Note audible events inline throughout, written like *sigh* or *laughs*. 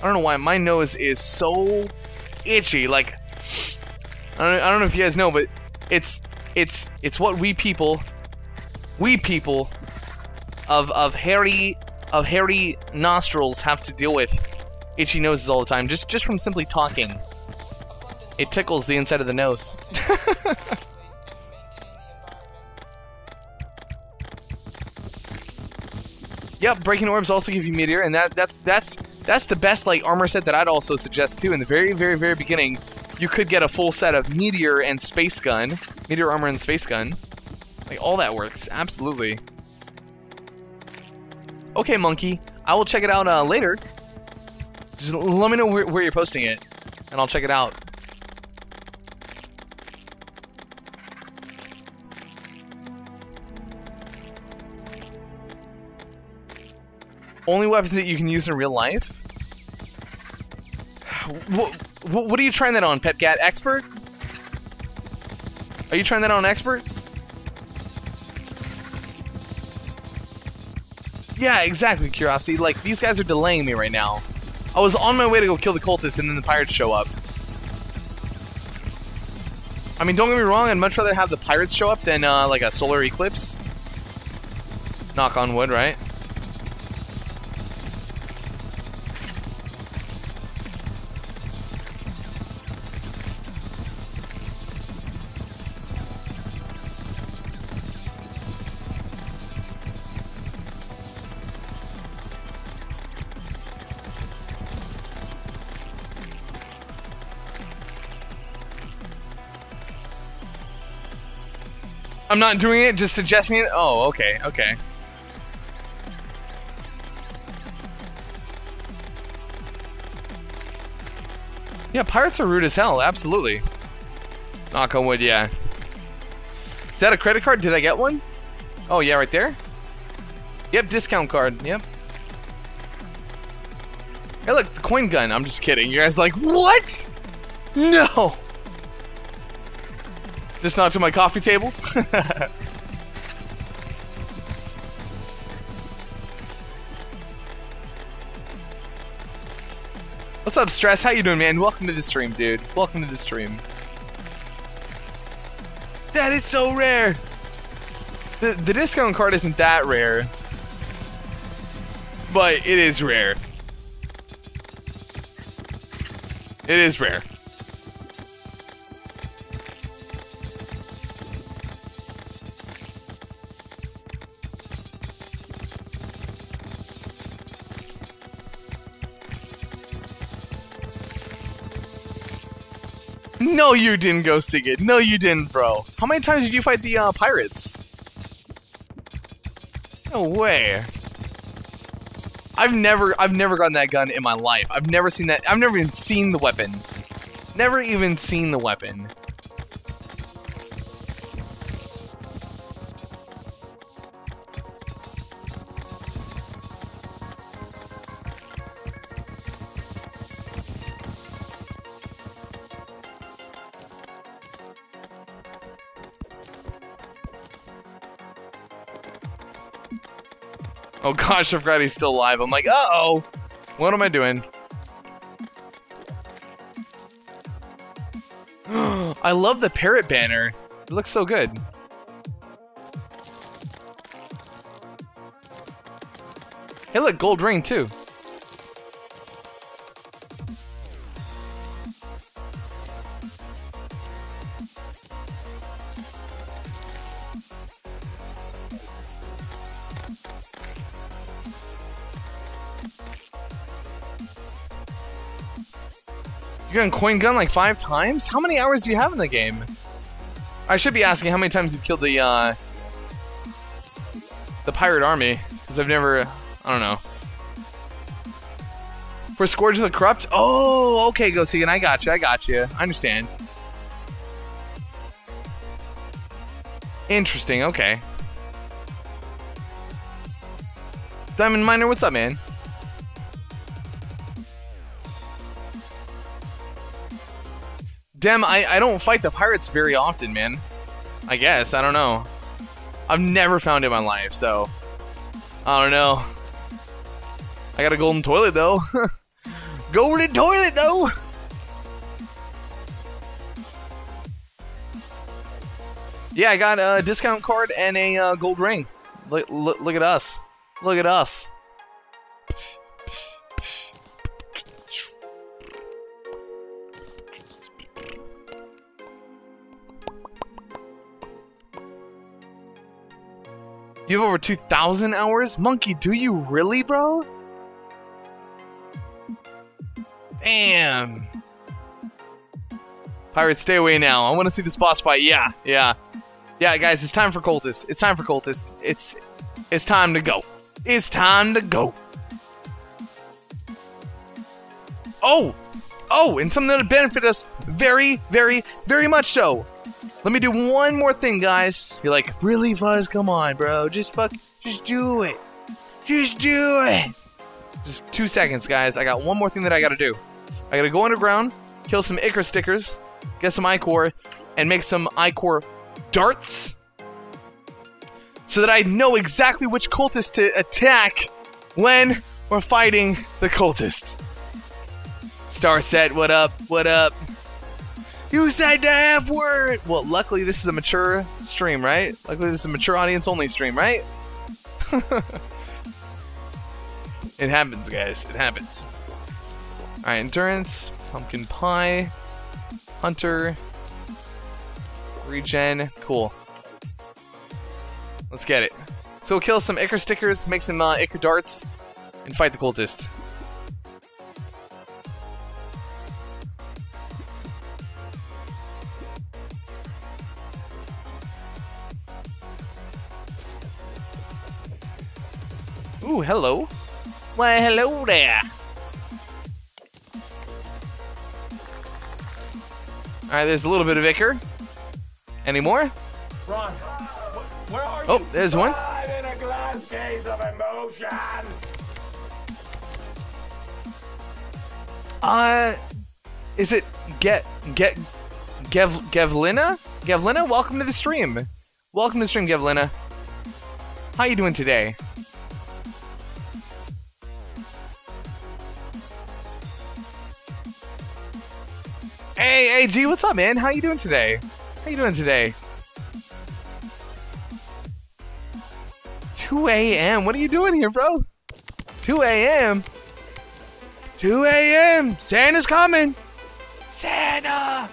I don't know why my nose is so itchy. Like, I don't, I don't know if you guys know, but it's it's it's what we people, we people, of of hairy of hairy nostrils have to deal with itchy noses all the time, just just from simply talking. It tickles the inside of the nose. *laughs* Yep, breaking orbs also give you meteor, and that that's that's that's the best like armor set that I'd also suggest too. In the very very very beginning, you could get a full set of meteor and space gun, meteor armor and space gun. Like all that works absolutely. Okay, monkey, I will check it out uh, later. Just let me know where, where you're posting it, and I'll check it out. Only weapons that you can use in real life? What, what, are you trying that on, Pet Cat? Expert? Are you trying that on Expert? Yeah, exactly, Curiosity. Like, these guys are delaying me right now. I was on my way to go kill the cultists, and then the pirates show up. I mean, don't get me wrong, I'd much rather have the pirates show up than, uh, like, a solar eclipse. Knock on wood, right? I'm not doing it, just suggesting it? Oh, okay, okay. Yeah, pirates are rude as hell, absolutely. Knock on wood, yeah. Is that a credit card? Did I get one? Oh, yeah, right there? Yep, discount card, yep. Hey, look, the coin gun. I'm just kidding. You guys like, what? No! Just not to my coffee table? *laughs* What's up, Stress? How you doing, man? Welcome to the stream, dude. Welcome to the stream. That is so rare! The, the discount card isn't that rare. But it is rare. It is rare. *laughs* No, you didn't go sing it. No, you didn't, bro. How many times did you fight the uh, pirates? No way. I've never, I've never gotten that gun in my life. I've never seen that. I've never even seen the weapon. Never even seen the weapon. Oh gosh, I forgot he's still alive. I'm like, uh-oh. What am I doing? *gasps* I love the parrot banner. It looks so good. Hey look, gold ring too. You got coin gun like five times? How many hours do you have in the game? I should be asking how many times you've killed the, uh, the pirate army, because I've never, I don't know. For Scourge of the Corrupt? Oh, okay, Go see and I got you, I got you. I understand. Interesting, okay. Diamond Miner, what's up, man? Dem, I, I don't fight the pirates very often, man. I guess, I don't know. I've never found it in my life, so... I don't know. I got a golden toilet, though. *laughs* golden toilet though. Yeah, I got a discount card and a uh, gold ring. Look, look, look at us. Look at us. You have over 2,000 hours? Monkey, do you really, bro? Damn. Pirates, stay away now. I want to see this boss fight. Yeah, yeah. Yeah, guys, it's time for Cultist. It's time for Cultist. It's it's time to go. It's time to go. Oh! Oh, and something that'll benefit us very, very, very much so. Let me do one more thing, guys. You're like, really, Fuzz? Come on, bro. Just fuck, just do it. Just do it. Just two seconds, guys. I got one more thing that I gotta do. I gotta go underground, kill some Ichor stickers, get some Ichor, and make some Ichor darts so that I know exactly which cultist to attack when we're fighting the cultist. Star set, what up? What up? You said the F word! Well, luckily this is a mature stream, right? Luckily this is a mature audience only stream, right? *laughs* it happens, guys. It happens. Alright, endurance, pumpkin pie, hunter, regen, cool. Let's get it. So we'll kill some Ichor stickers, make some uh, darts, and fight the cultist. Why, hello there. Alright, there's a little bit of Ichor. Any more? Ron, where are Oh, there's one. I'm in a glass case of emotion. Uh, is it get get Gev Gevlina? Gevlina, welcome to the stream. Welcome to the stream, Gevlina. How you doing today? Hey, AG, what's up, man? How you doing today? How you doing today? 2 a.m. What are you doing here, bro? 2 a.m. 2 a.m. Santa's coming. Santa.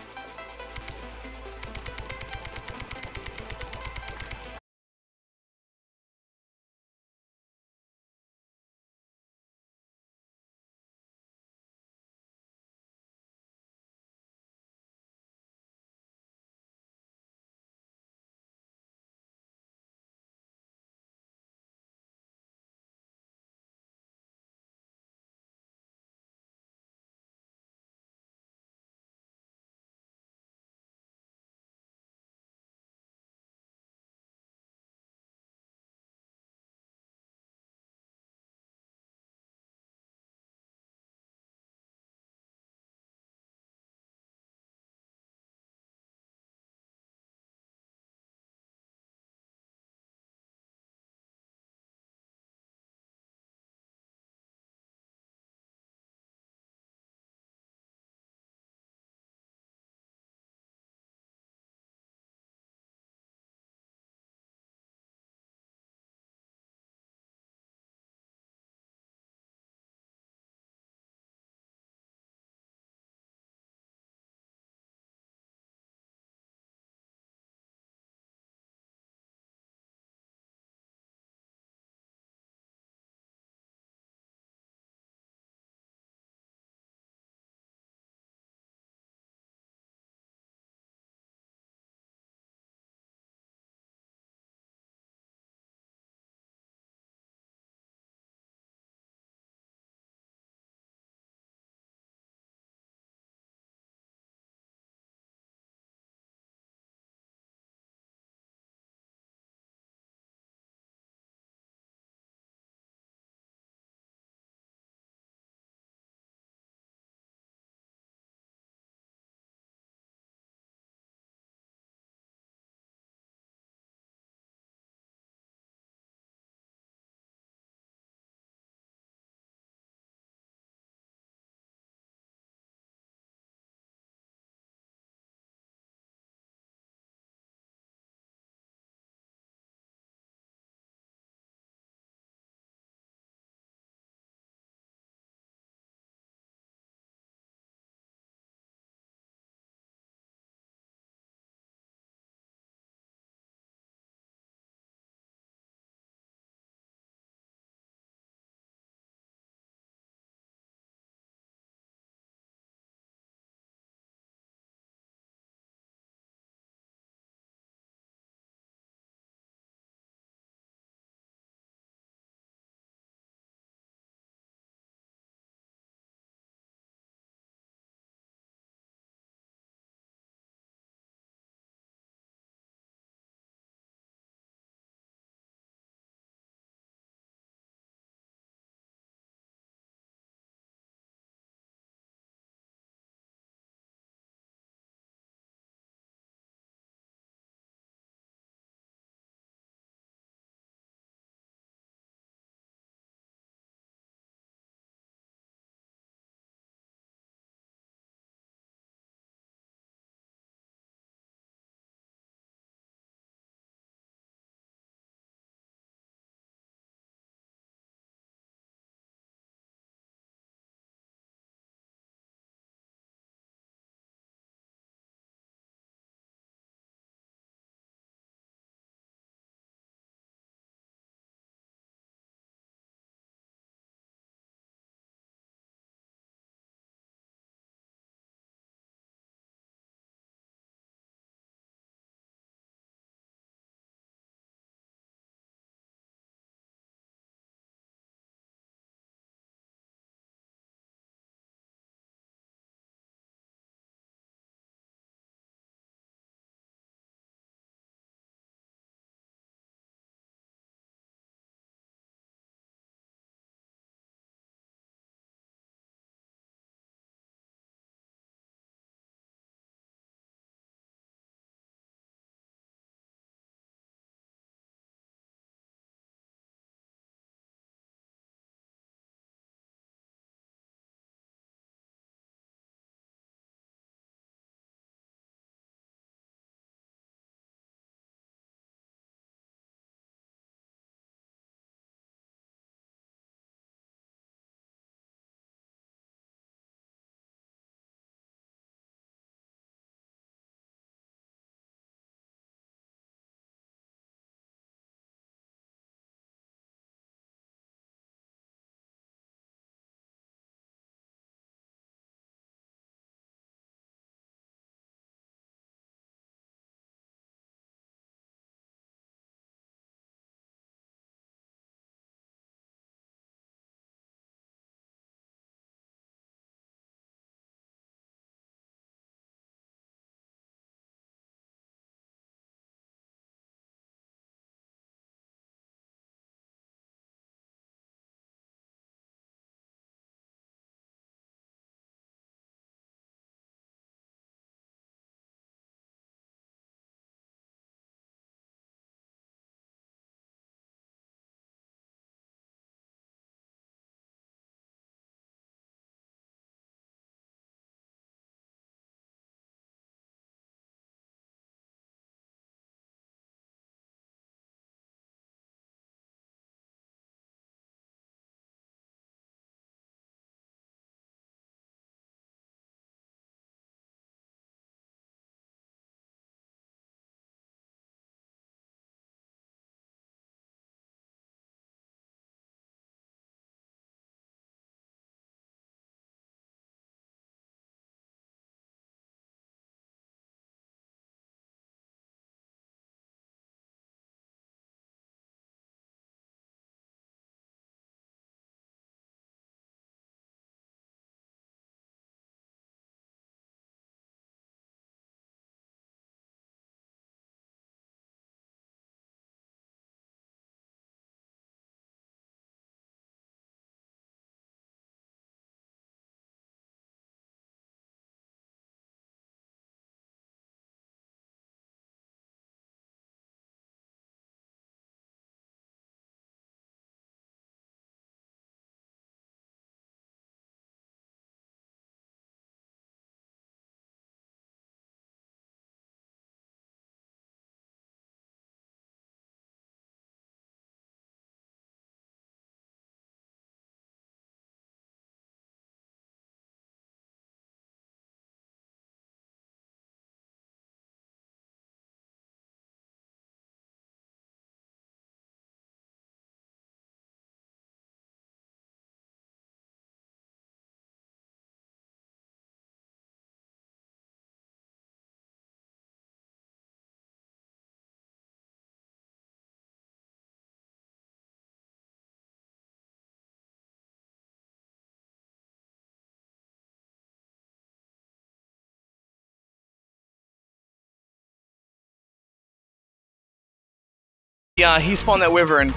Yeah, he spawned that wyvern.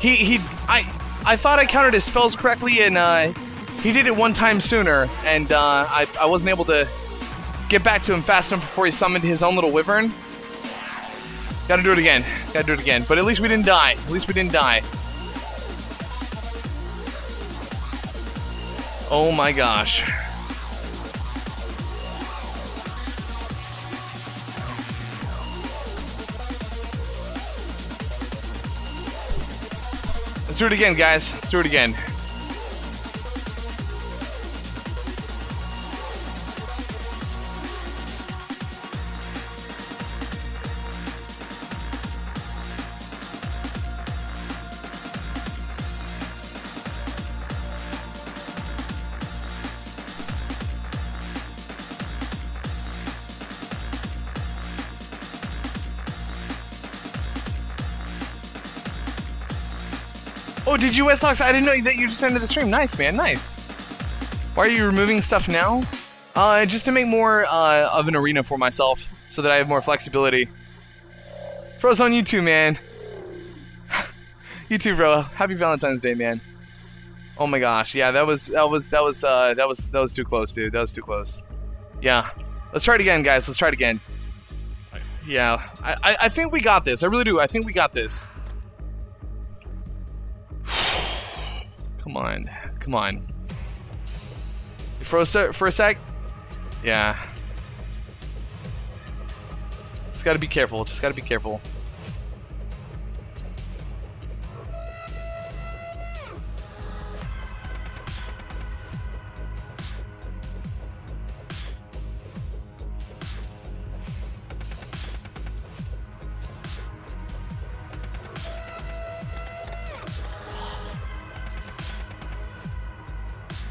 He he I I thought I counted his spells correctly and uh he did it one time sooner and uh I, I wasn't able to get back to him fast enough before he summoned his own little wyvern. Gotta do it again. Gotta do it again. But at least we didn't die. At least we didn't die. Oh my gosh. Do it again, guys. Let's do it again. Oh, did you West Sox? I didn't know that you just ended the stream. Nice, man. Nice. Why are you removing stuff now? Uh, just to make more uh, of an arena for myself, so that I have more flexibility. Pros on YouTube, man. *sighs* YouTube, bro. Happy Valentine's Day, man. Oh my gosh, yeah, that was that was that was uh, that was that was too close, dude. That was too close. Yeah, let's try it again, guys. Let's try it again. Yeah, I I, I think we got this. I really do. I think we got this. Come on. Come on. For a sec? Yeah. Just gotta be careful. Just gotta be careful.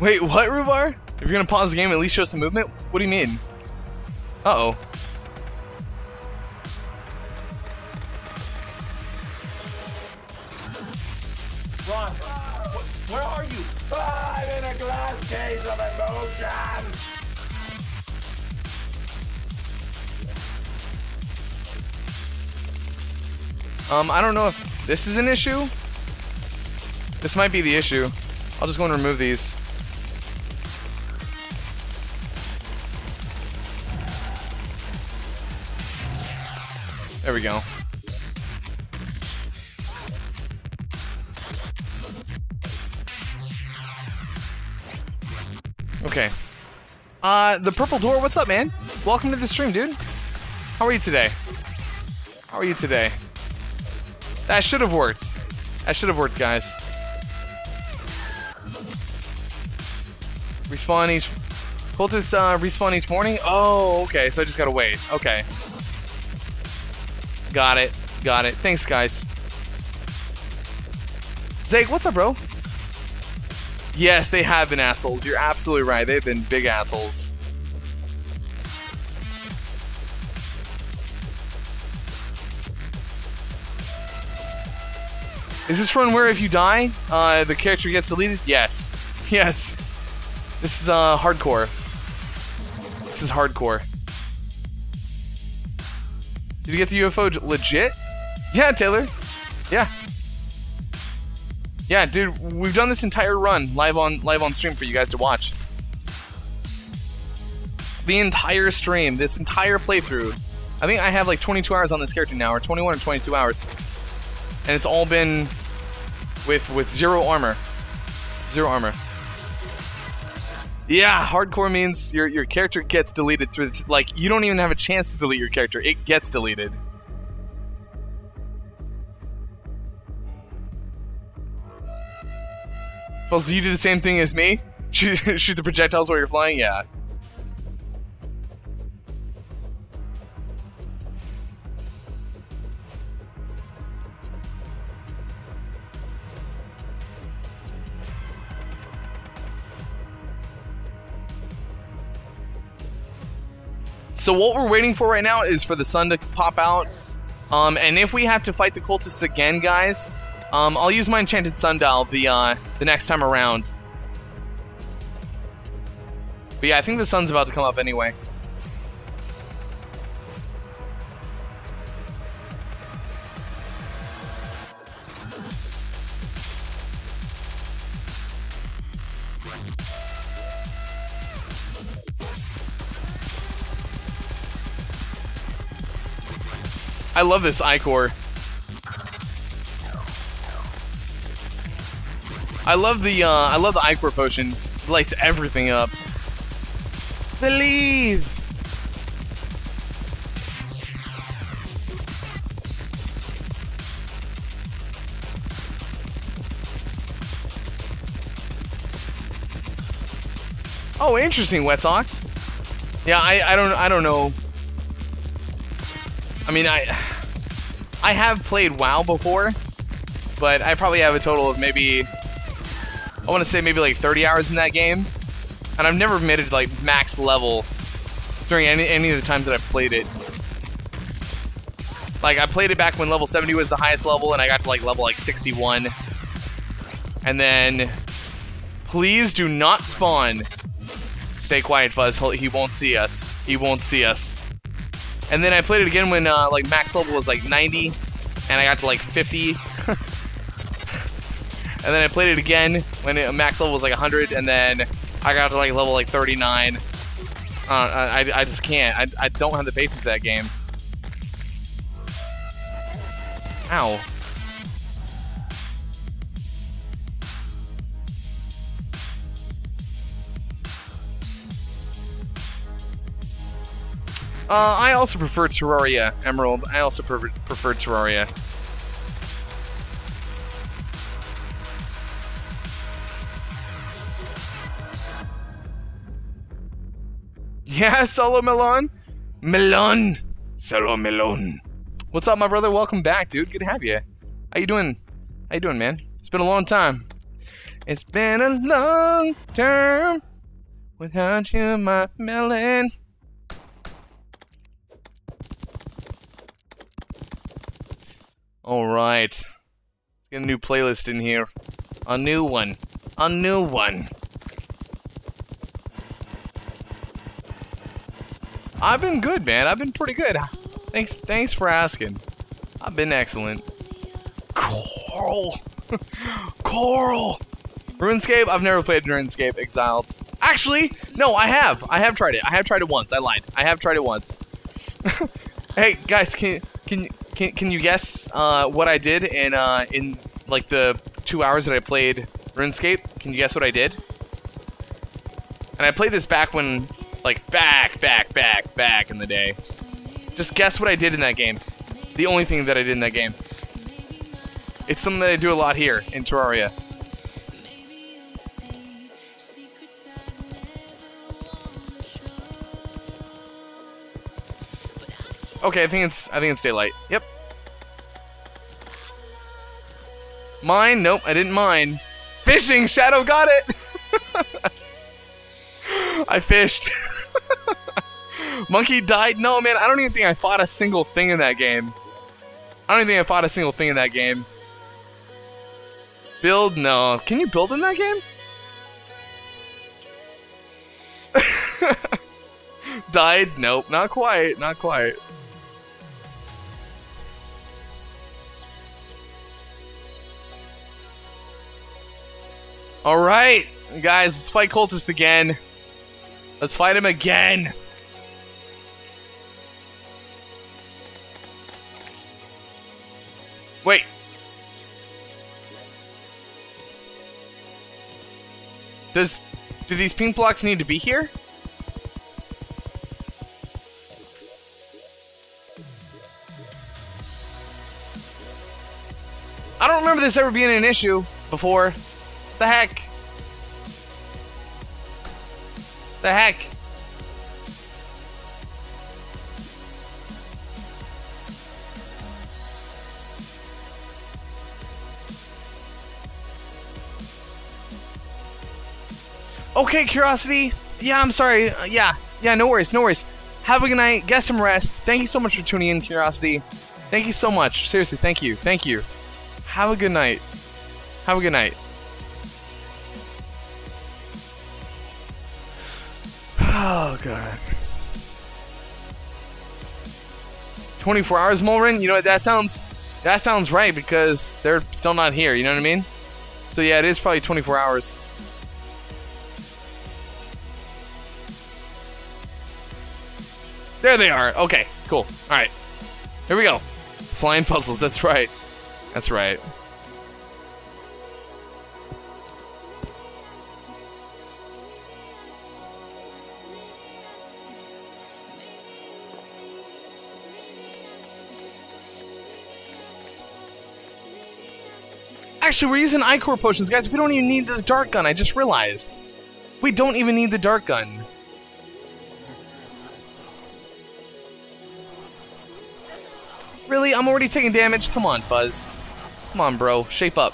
Wait, what, Ruvar? If you're gonna pause the game, at least show some movement? What do you mean? Uh-oh. Ron, wh- where are you? I'm in a glass case of emotion. Um, I don't know if this is an issue. This might be the issue. I'll just go and remove these. We go. Okay. Uh, the Purple Door, what's up, man? Welcome to the stream, dude. How are you today? How are you today? That should have worked. That should have worked, guys. Respawn each... Cultists uh, respawn each morning? Oh, okay, so I just gotta wait. Okay. Got it. Got it. Thanks, guys. Zake, what's up, bro? Yes, they have been assholes. You're absolutely right. They've been big assholes. Is this one where if you die, uh, the character gets deleted? Yes. *laughs* Yes. This is uh, hardcore. This is hardcore. Did you get the UFO legit? Yeah, Taylor. Yeah. Yeah, dude, we've done this entire run live on live on stream for you guys to watch. The entire stream, this entire playthrough. I think I have like 22 hours on this character now, or 21 or 22 hours, and it's all been with with zero armor, zero armor. Yeah, hardcore means your your character gets deleted through this, like you don't even have a chance to delete your character. It gets deleted. Well, so you do the same thing as me? *laughs* Shoot, shoot the projectiles while you're flying? Yeah. So what we're waiting for right now is for the sun to pop out. Um, and if we have to fight the cultists again, guys, um, I'll use my enchanted sundial the uh, the next time around. But yeah, I think the sun's about to come up anyway. I love this Ichor. I love the uh, I love the Ichor potion. It lights everything up. Believe. Oh, interesting, Wet Sox. Yeah, I, I don't I don't know. I mean, I I have played WoW before, but I probably have a total of maybe I want to say maybe like 30 hours in that game, and I've never made it to like max level during any any of the times that I've played it. Like I played it back when level 70 was the highest level, and I got to like level like 61, and then please do not spawn Stay quiet, Fuzz. He won't see us. He won't see us. And then I played it again when uh, like max level was like 90, and I got to like 50. *laughs* and then I played it again when it, max level was like 100, and then I got to like level like 39. Uh, I, I just can't. I, I don't have the patience for that game. Ow. Uh, I also prefer Terraria, Emerald. I also prefer, prefer Terraria. Yeah, Solo Melon. Melon. Solo Melon. What's up, my brother? Welcome back, dude. Good to have you. How you doing? How you doing, man? It's been a long time. It's been a long term without you, my melon. All right. Let's get a new playlist in here. A new one. A new one. I've been good, man. I've been pretty good. Thanks thanks for asking. I've been excellent. Coral. *laughs* Coral. RuneScape? I've never played RuneScape Exiled. Actually, no, I have. I have tried it. I have tried it once. I lied. I have tried it once. *laughs* hey, guys, can can can, can you guess uh, what I did in uh, in like the two hours that I played RuneScape? Can you guess what I did? And I played this back when, like, back, back, back, back in the day. Just guess what I did in that game. The only thing that I did in that game. It's something that I do a lot here in Terraria. Okay, I think it's I think it's daylight. Yep. Mine? Nope, I didn't mine. Fishing! Shadow got it! *laughs* I fished. *laughs* Monkey died? No, man, I don't even think I fought a single thing in that game. I don't even think I fought a single thing in that game. Build? No. Can you build in that game? *laughs* Died? Nope, not quite, not quite. Alright, guys, let's fight Cultist again. Let's fight him again. Wait. Does do these pink blocks need to be here? I don't remember this ever being an issue before the heck? The heck? Okay, Curiosity. Yeah, I'm sorry. Uh, yeah, yeah, no worries, no worries. Have a good night. Get some rest. Thank you so much for tuning in, Curiosity. Thank you so much. Seriously, thank you. Thank you. Have a good night. Have a good night. God. 24 hours, Mulrin? You know what? That sounds that sounds right because they're still not here. You know what I mean? So yeah, it is probably 24 hours. There they are. Okay, cool. All right, here we go. Flying puzzles, that's right. That's right. Actually, we're using Ichor potions, guys. We don't even need the Dart Gun, I just realized. We don't even need the Dart Gun. Really? I'm already taking damage? Come on, Fuzz. Come on, bro. Shape up.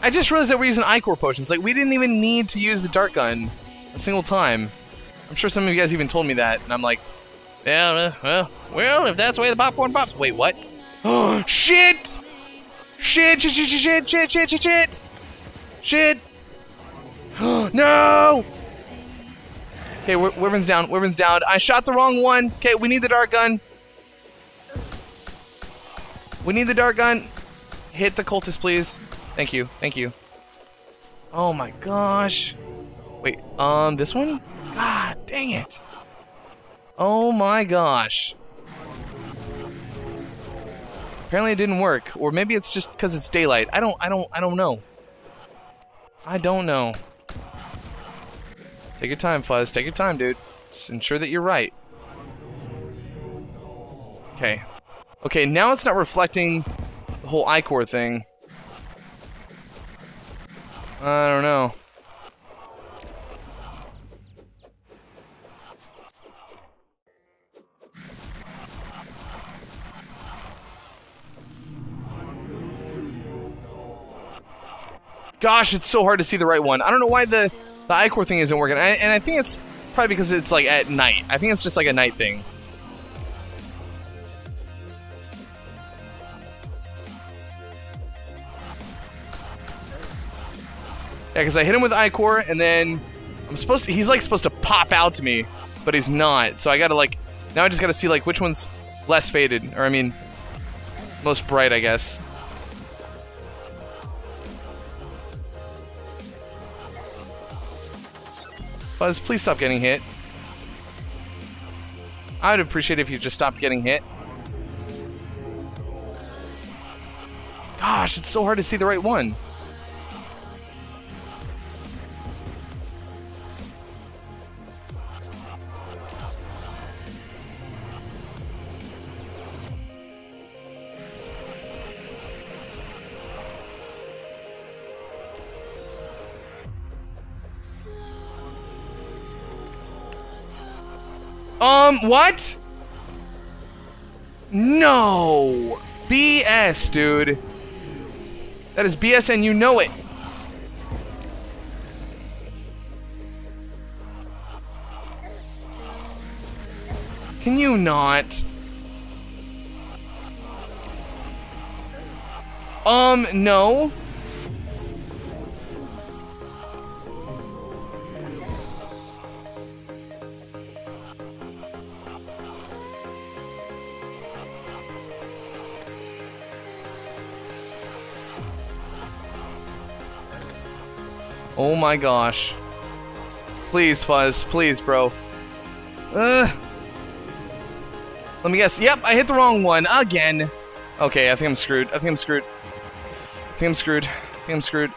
I just realized that we're using Ichor potions. Like, we didn't even need to use the Dart Gun a single time. I'm sure some of you guys even told me that, and I'm like, yeah, uh, well, well, if that's the way the popcorn pops. Wait, what? Oh, *gasps* shit! Shit, shit, shit, shit, shit, shit, shit, shit! Shit! *gasps* no! Okay, Wyvern's down, Wyvern's down. I shot the wrong one. Okay, we need the Dart Gun. We need the Dart Gun. Hit the cultist, please. Thank you, thank you. Oh my gosh. Wait, um, this one? God dang it. Oh my gosh. Apparently it didn't work, or maybe it's just because it's daylight. I don't, I don't, I don't know. I don't know. Take your time, Fuzz. Take your time, dude. Just ensure that you're right. Okay. Okay, now it's not reflecting the whole Ichor thing. I don't know. Gosh, it's so hard to see the right one. I don't know why the, the Ichor thing isn't working. I, and I think it's probably because it's like at night. I think it's just like a night thing. Yeah, because I hit him with Ichor, and then I'm supposed to, he's like supposed to pop out to me, but he's not. So I gotta like, now I just gotta see like which one's less faded, or I mean, most bright, I guess. Fuzz, please stop getting hit. I would appreciate if you just stopped getting hit. Gosh, it's so hard to see the right one. Um, what? No. BS, dude. That is BS and you know it. Can you not? Um, no. My gosh. Please, Fuzz. Please, bro. Let me guess. Yep, I hit the wrong one again. Okay, I think I'm screwed. I think I'm screwed. I think I'm screwed. I think I'm screwed.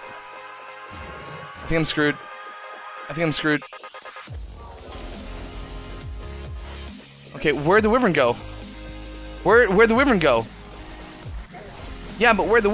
I think I'm screwed. I think I'm screwed. Okay, where'd the wyvern go? Where where'd the wyvern go? Yeah, but where'd the wyvern